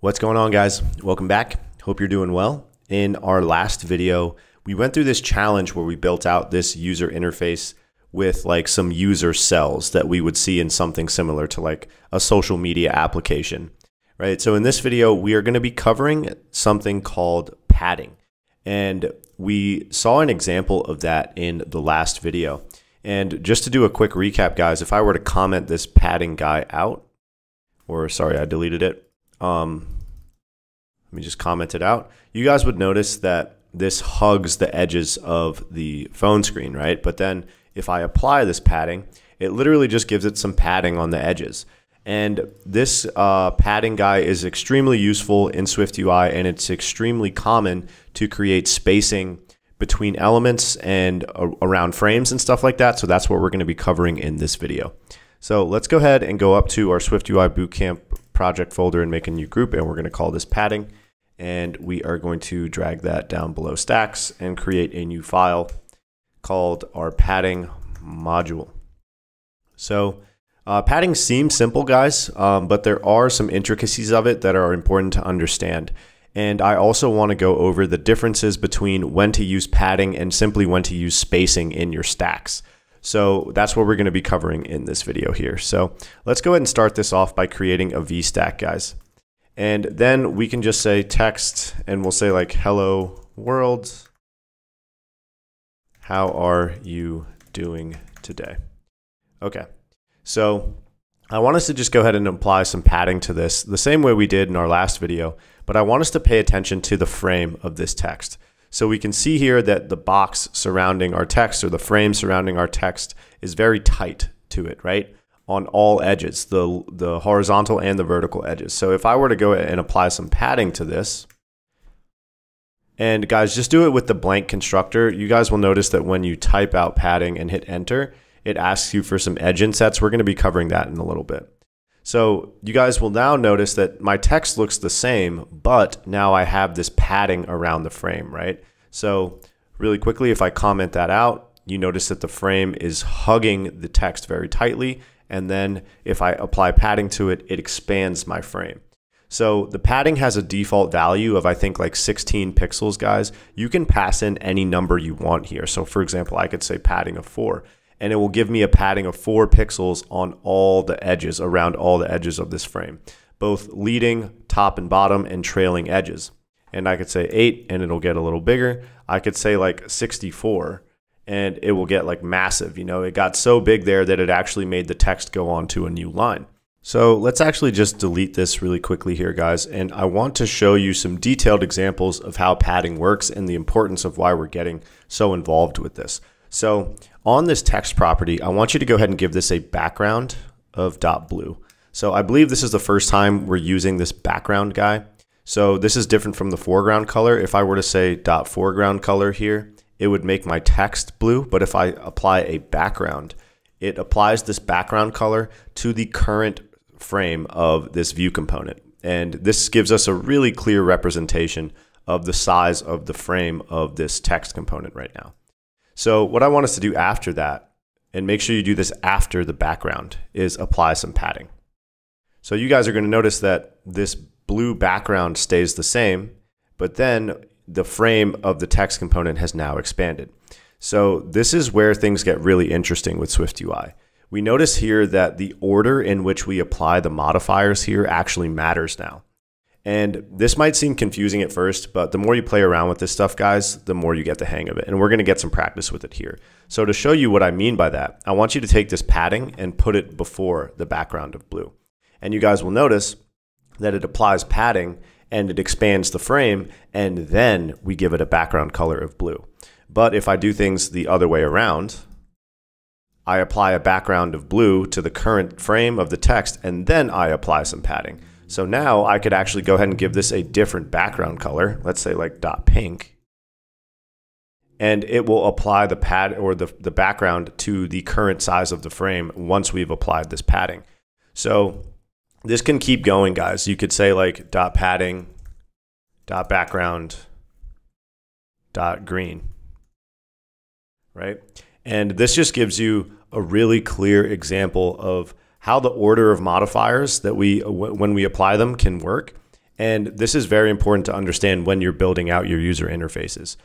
What's going on guys? Welcome back. Hope you're doing well. In our last video, we went through this challenge where we built out this user interface with like some user cells that we would see in something similar to like a social media application, right? So in this video, we are going to be covering something called padding. And we saw an example of that in the last video. And just to do a quick recap, guys, if I were to comment this padding guy out, or sorry, I deleted it, um, let me just comment it out. You guys would notice that this hugs the edges of the phone screen, right? But then if I apply this padding, it literally just gives it some padding on the edges. And this uh, padding guy is extremely useful in SwiftUI and it's extremely common to create spacing between elements and uh, around frames and stuff like that. So that's what we're going to be covering in this video. So let's go ahead and go up to our SwiftUI Bootcamp project folder and make a new group. And we're going to call this padding. And we are going to drag that down below stacks and create a new file called our padding module. So uh, padding seems simple, guys, um, but there are some intricacies of it that are important to understand. And I also want to go over the differences between when to use padding and simply when to use spacing in your stacks. So that's what we're going to be covering in this video here. So let's go ahead and start this off by creating a VStack, guys. And then we can just say text and we'll say like, hello world. How are you doing today? Okay. So I want us to just go ahead and apply some padding to this the same way we did in our last video, but I want us to pay attention to the frame of this text. So we can see here that the box surrounding our text or the frame surrounding our text is very tight to it, right? On all edges, the, the horizontal and the vertical edges. So if I were to go and apply some padding to this, and guys, just do it with the blank constructor. You guys will notice that when you type out padding and hit enter, it asks you for some edge insets. We're going to be covering that in a little bit. So you guys will now notice that my text looks the same, but now I have this padding around the frame, right? So really quickly, if I comment that out, you notice that the frame is hugging the text very tightly. And then if I apply padding to it, it expands my frame. So the padding has a default value of I think like 16 pixels, guys. You can pass in any number you want here. So for example, I could say padding of four and it will give me a padding of four pixels on all the edges, around all the edges of this frame, both leading, top and bottom, and trailing edges. And I could say 8 and it'll get a little bigger. I could say like 64 and it will get like massive. You know, it got so big there that it actually made the text go on to a new line. So let's actually just delete this really quickly here, guys. And I want to show you some detailed examples of how padding works and the importance of why we're getting so involved with this. So on this text property, I want you to go ahead and give this a background of dot blue. So I believe this is the first time we're using this background guy. So this is different from the foreground color. If I were to say dot foreground color here, it would make my text blue. But if I apply a background, it applies this background color to the current frame of this view component. And this gives us a really clear representation of the size of the frame of this text component right now. So what I want us to do after that, and make sure you do this after the background, is apply some padding. So you guys are going to notice that this blue background stays the same, but then the frame of the text component has now expanded. So this is where things get really interesting with SwiftUI. We notice here that the order in which we apply the modifiers here actually matters now. And this might seem confusing at first, but the more you play around with this stuff, guys, the more you get the hang of it. And we're going to get some practice with it here. So to show you what I mean by that, I want you to take this padding and put it before the background of blue. And you guys will notice that it applies padding and it expands the frame, and then we give it a background color of blue. But if I do things the other way around, I apply a background of blue to the current frame of the text, and then I apply some padding. So now I could actually go ahead and give this a different background color. Let's say like dot pink. And it will apply the pad or the, the background to the current size of the frame once we've applied this padding. So this can keep going, guys. You could say like dot padding, dot background, dot green, right? And this just gives you a really clear example of how the order of modifiers that we when we apply them can work And this is very important to understand when you're building out your user interfaces.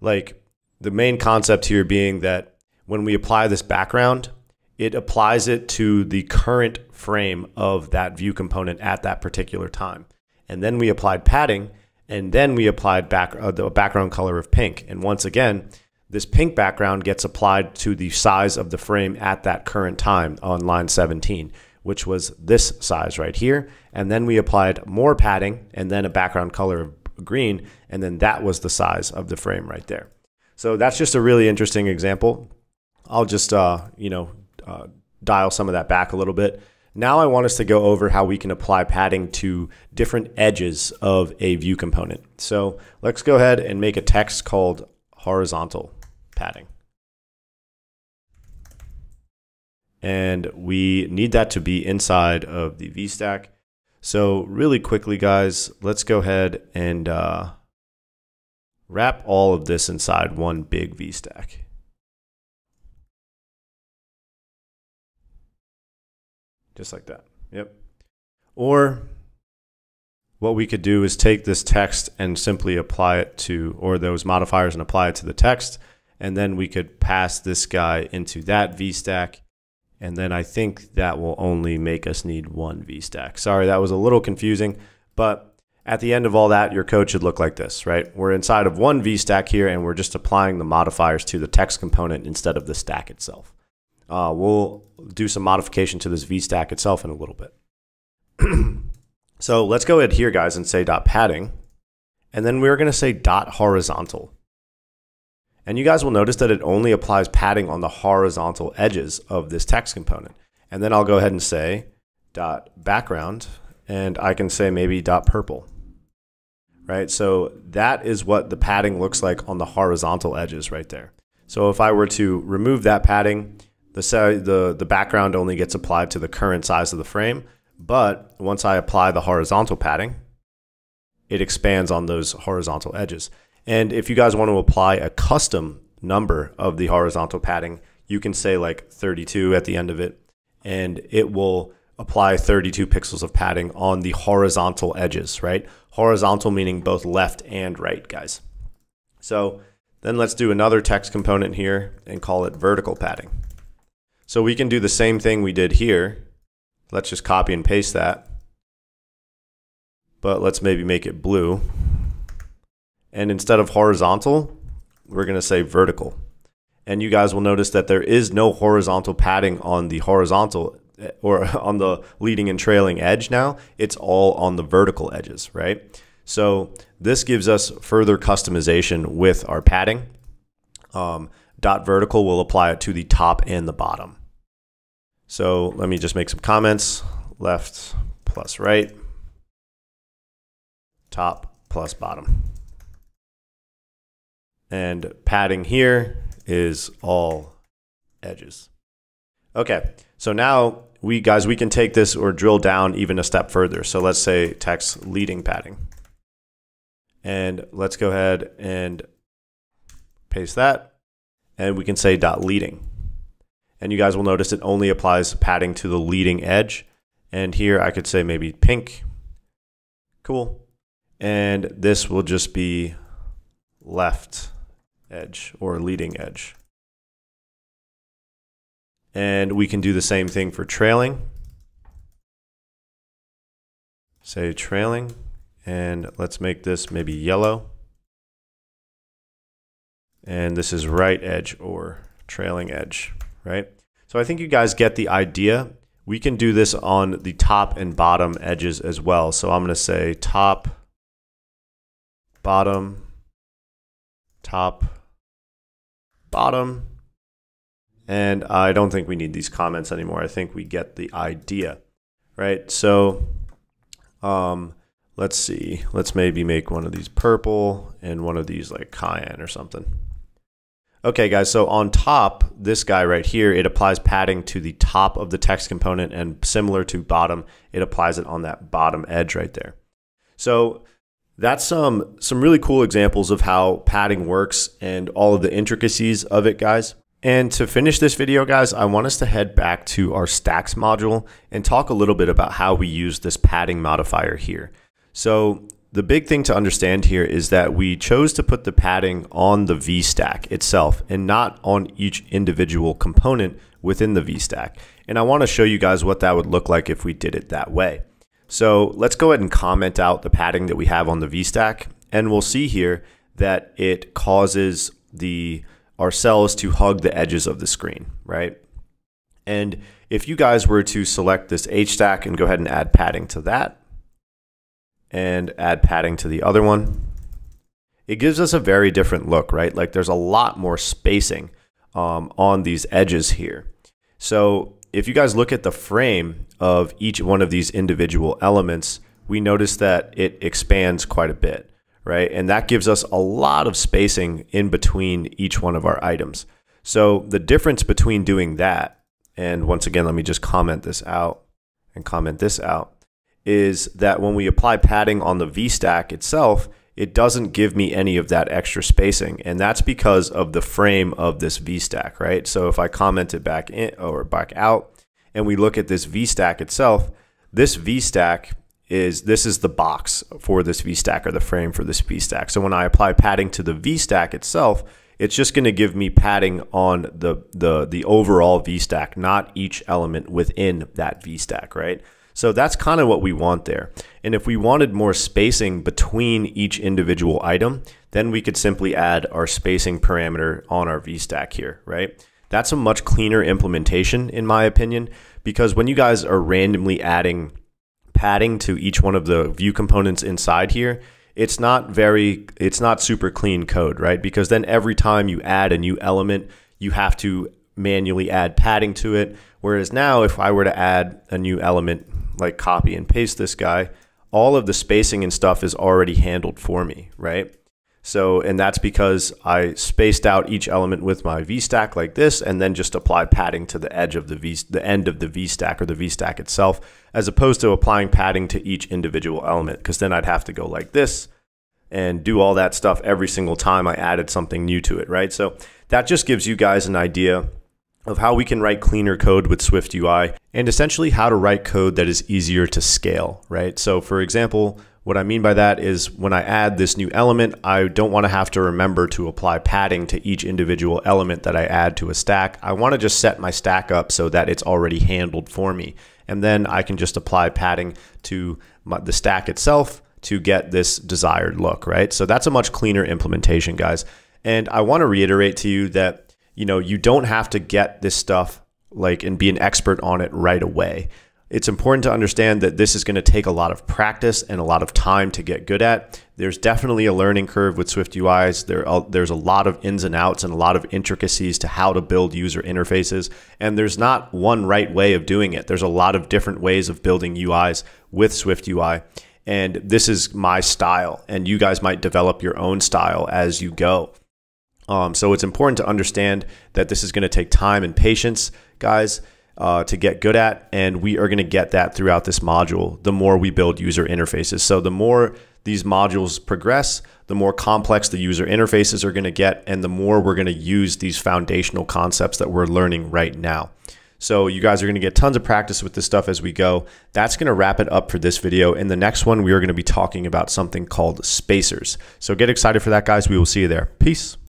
Like the main concept here being that when we apply this background, it applies it to the current frame of that view component at that particular time. And then we applied padding, and then we applied back, uh, the background color of pink. And once again, this pink background gets applied to the size of the frame at that current time on line 17, which was this size right here. And then we applied more padding and then a background color of green, and then that was the size of the frame right there. So that's just a really interesting example. I'll just, uh, you know, uh, dial some of that back a little bit. Now I want us to go over how we can apply padding to different edges of a view component. So let's go ahead and make a text called horizontal padding. And we need that to be inside of the VStack. So really quickly, guys, let's go ahead and uh, wrap all of this inside one big VStack. Just like that. Yep. Or what we could do is take this text and simply apply it to, or those modifiers and apply it to the text. And then we could pass this guy into that VStack. And then I think that will only make us need one VStack. Sorry, that was a little confusing, but at the end of all that, your code should look like this, right? We're inside of one VStack here, and we're just applying the modifiers to the text component instead of the stack itself. Uh, we'll do some modification to this VStack itself in a little bit. so let's go ahead here, guys, and say dot padding. And then we're going to say dot horizontal. And you guys will notice that it only applies padding on the horizontal edges of this text component. And then I'll go ahead and say dot background, and I can say maybe dot purple. Right, so that is what the padding looks like on the horizontal edges right there. So if I were to remove that padding, the, the, the background only gets applied to the current size of the frame. But once I apply the horizontal padding, it expands on those horizontal edges. And if you guys want to apply a custom number of the horizontal padding, you can say like 32 at the end of it, and it will apply 32 pixels of padding on the horizontal edges, right? Horizontal meaning both left and right, guys. So then let's do another text component here and call it vertical padding. So we can do the same thing we did here. Let's just copy and paste that. But let's maybe make it blue. And instead of horizontal, we're going to say vertical. And you guys will notice that there is no horizontal padding on the horizontal eh, or on the leading and trailing edge now. It's all on the vertical edges, right? So this gives us further customization with our padding. Um, dot vertical will apply it to the top and the bottom. So let me just make some comments. Left plus right, top plus bottom. And padding here is all edges. Okay, so now we guys, we can take this or drill down even a step further. So let's say text leading padding. And let's go ahead and paste that. And we can say dot leading. And you guys will notice it only applies padding to the leading edge. And here I could say maybe pink. Cool. And this will just be left edge or leading edge. And we can do the same thing for trailing. Say trailing. And let's make this maybe yellow. And this is right edge or trailing edge right? So I think you guys get the idea. We can do this on the top and bottom edges as well. So I'm going to say top, bottom, top, bottom. And I don't think we need these comments anymore. I think we get the idea, right? So um, let's see. Let's maybe make one of these purple and one of these like cyan or something. Okay, guys, so on top, this guy right here, it applies padding to the top of the text component, and similar to bottom, it applies it on that bottom edge right there. So that's some, some really cool examples of how padding works and all of the intricacies of it, guys. And to finish this video, guys, I want us to head back to our stacks module and talk a little bit about how we use this padding modifier here. So the big thing to understand here is that we chose to put the padding on the VStack itself and not on each individual component within the VStack. And I want to show you guys what that would look like if we did it that way. So let's go ahead and comment out the padding that we have on the VStack. And we'll see here that it causes the our cells to hug the edges of the screen, right? And if you guys were to select this H stack and go ahead and add padding to that, and add padding to the other one, it gives us a very different look, right? Like there's a lot more spacing um, on these edges here. So if you guys look at the frame of each one of these individual elements, we notice that it expands quite a bit, right? And that gives us a lot of spacing in between each one of our items. So the difference between doing that, and once again, let me just comment this out and comment this out, is that when we apply padding on the VStack itself, it doesn't give me any of that extra spacing. And that's because of the frame of this VStack, right? So if I comment it back in or back out and we look at this VStack itself, this VStack is this is the box for this VStack or the frame for this VStack. So when I apply padding to the VStack itself, it's just going to give me padding on the the the overall VStack, not each element within that VStack, right? So that's kind of what we want there. And if we wanted more spacing between each individual item, then we could simply add our spacing parameter on our VStack here, right? That's a much cleaner implementation in my opinion, because when you guys are randomly adding padding to each one of the view components inside here, it's not very, it's not super clean code, right? Because then every time you add a new element, you have to manually add padding to it. Whereas now, if I were to add a new element like copy and paste this guy, all of the spacing and stuff is already handled for me, right? So, and that's because I spaced out each element with my VStack like this, and then just apply padding to the edge of the V, the end of the VStack or the VStack itself, as opposed to applying padding to each individual element, because then I'd have to go like this and do all that stuff every single time I added something new to it, right? So that just gives you guys an idea of how we can write cleaner code with Swift UI and essentially how to write code that is easier to scale, right? So for example, what I mean by that is when I add this new element, I don't want to have to remember to apply padding to each individual element that I add to a stack. I want to just set my stack up so that it's already handled for me. And then I can just apply padding to my, the stack itself to get this desired look, right? So that's a much cleaner implementation, guys. And I want to reiterate to you that you know, you don't have to get this stuff like and be an expert on it right away. It's important to understand that this is going to take a lot of practice and a lot of time to get good at. There's definitely a learning curve with Swift UIs. There, there's a lot of ins and outs and a lot of intricacies to how to build user interfaces. And there's not one right way of doing it. There's a lot of different ways of building UIs with Swift UI. And this is my style. And you guys might develop your own style as you go. Um, so it's important to understand that this is going to take time and patience, guys, uh, to get good at. And we are going to get that throughout this module the more we build user interfaces. So the more these modules progress, the more complex the user interfaces are going to get, and the more we're going to use these foundational concepts that we're learning right now. So you guys are going to get tons of practice with this stuff as we go. That's going to wrap it up for this video. In the next one, we are going to be talking about something called spacers. So get excited for that, guys. We will see you there. Peace.